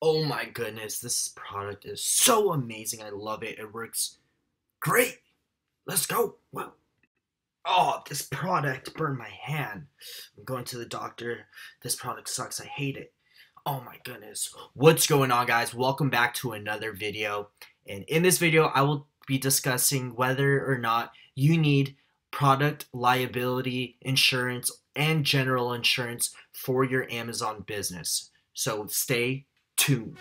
Oh my goodness, this product is so amazing. I love it. It works great. Let's go. Wow. Oh, this product burned my hand. I'm going to the doctor. This product sucks. I hate it. Oh my goodness. What's going on, guys? Welcome back to another video. And in this video, I will be discussing whether or not you need product liability insurance and general insurance for your Amazon business. So stay tuned.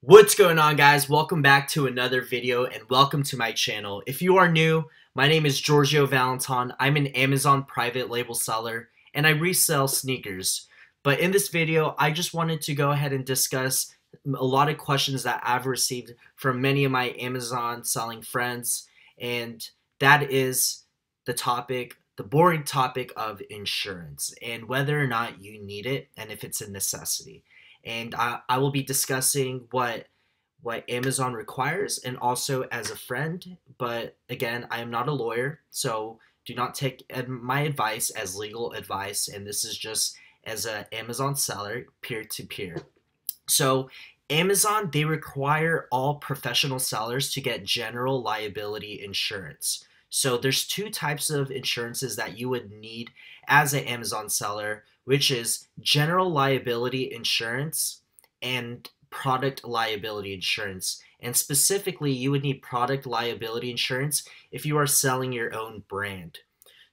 What's going on guys? Welcome back to another video and welcome to my channel. If you are new, my name is Giorgio Valenton. I'm an Amazon private label seller and I resell sneakers. But in this video, I just wanted to go ahead and discuss a lot of questions that I've received from many of my Amazon selling friends and that is the topic the boring topic of insurance and whether or not you need it and if it's a necessity. And I, I will be discussing what what Amazon requires and also as a friend. But again, I am not a lawyer, so do not take my advice as legal advice. And this is just as an Amazon seller, peer to peer. So Amazon, they require all professional sellers to get general liability insurance. So there's two types of insurances that you would need as an Amazon seller, which is general liability insurance and product liability insurance. And specifically, you would need product liability insurance if you are selling your own brand.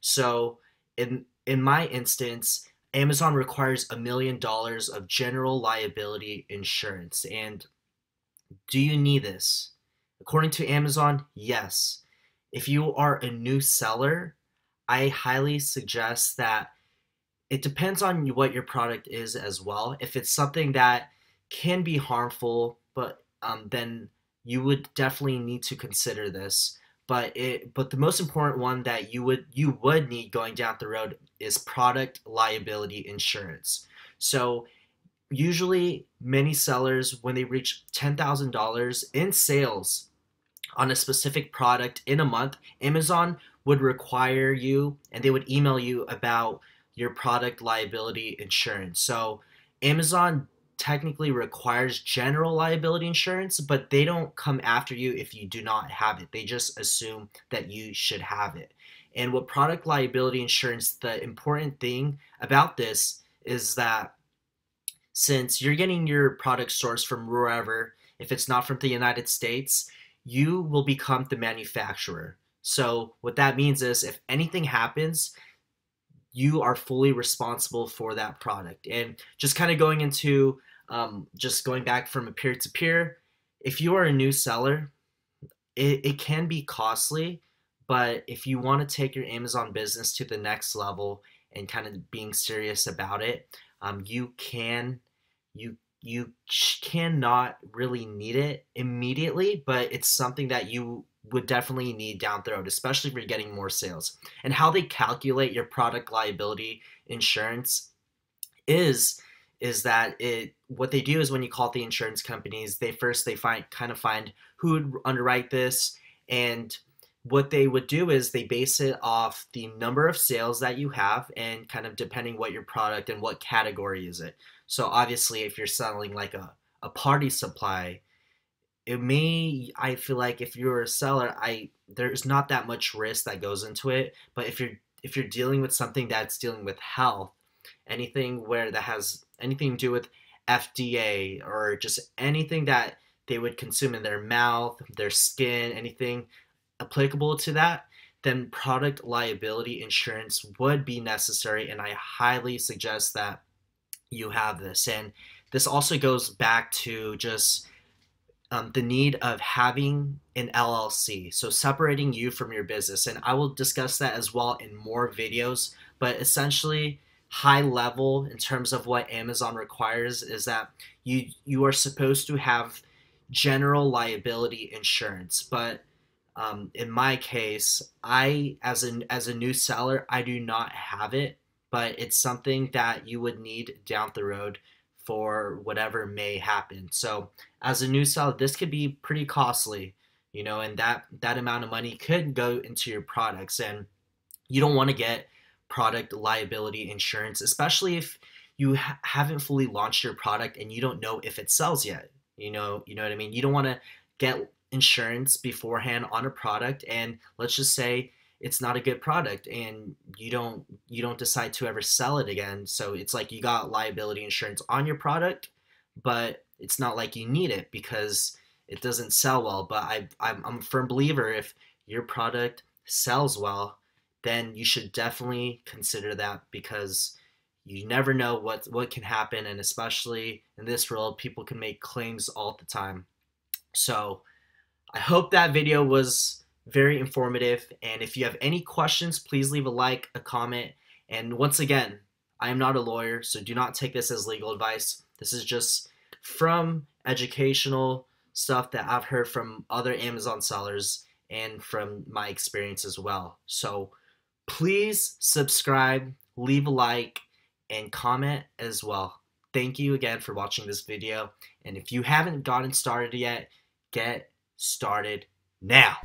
So in in my instance, Amazon requires a million dollars of general liability insurance. And do you need this? According to Amazon, yes if you are a new seller, I highly suggest that it depends on what your product is as well. If it's something that can be harmful, but um, then you would definitely need to consider this. But it, but the most important one that you would you would need going down the road is product liability insurance. So usually many sellers when they reach $10,000 in sales on a specific product in a month, Amazon would require you and they would email you about your product liability insurance. So Amazon technically requires general liability insurance, but they don't come after you if you do not have it. They just assume that you should have it. And what product liability insurance, the important thing about this is that since you're getting your product sourced from wherever, if it's not from the United States, you will become the manufacturer. So what that means is if anything happens, you are fully responsible for that product. And just kind of going into um, just going back from a peer to peer, if you are a new seller, it, it can be costly, but if you want to take your Amazon business to the next level and kind of being serious about it, um, you can you you cannot really need it immediately, but it's something that you would definitely need down the road, especially if you're getting more sales. And how they calculate your product liability insurance is is that it what they do is when you call the insurance companies, they first they find kind of find who would underwrite this and what they would do is they base it off the number of sales that you have and kind of depending what your product and what category is it. So obviously if you're selling like a, a party supply, it may I feel like if you're a seller, I there's not that much risk that goes into it. But if you're if you're dealing with something that's dealing with health, anything where that has anything to do with FDA or just anything that they would consume in their mouth, their skin, anything applicable to that, then product liability insurance would be necessary. And I highly suggest that you have this. And this also goes back to just um, the need of having an LLC, so separating you from your business. And I will discuss that as well in more videos. But essentially, high level in terms of what Amazon requires is that you you are supposed to have general liability insurance, but um, in my case, I as an as a new seller, I do not have it, but it's something that you would need down the road for whatever may happen. So as a new seller, this could be pretty costly, you know, and that that amount of money could go into your products, and you don't want to get product liability insurance, especially if you ha- haven't fully launched your product and you don't know if it sells yet. You know, you know what I mean? You don't want to get insurance beforehand on a product and let's just say it's not a good product and you don't you don't decide to ever sell it again. So it's like you got liability insurance on your product but it's not like you need it because it doesn't sell well. But I, I'm, I'm a firm believer if your product sells well then you should definitely consider that because you never know what what can happen and especially in this world people can make claims all the time. So i hope that video was very informative and if you have any questions please leave a like a comment and once again i am not a lawyer so do not take this as legal advice this is just from educational stuff that i've heard from other amazon sellers and from my experience as well so please subscribe leave a like and comment as well. Thank you again for watching this video. And if you haven't gotten started yet, get started now.